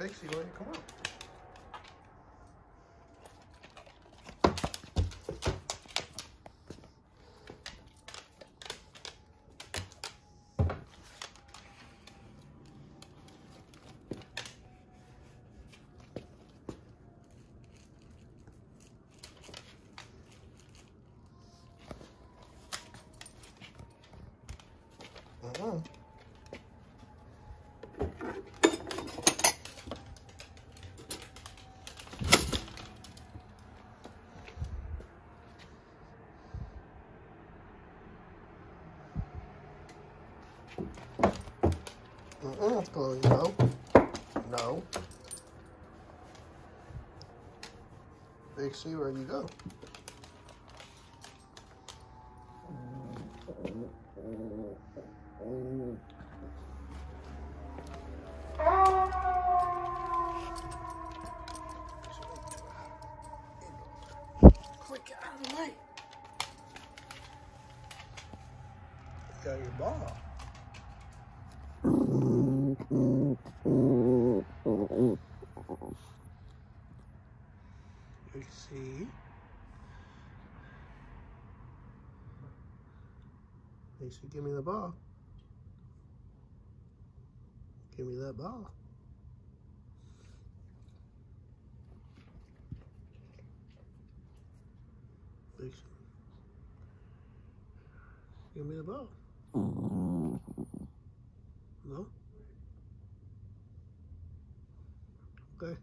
Lacey, why you come on? Uh-huh. Uh-uh. Uh-uh, no. No. Big C, where'd you go? Quick, out of the way. Got your ball. could see He said, give me the ball. Give me that ball. Said, give me the ball. No? Okay.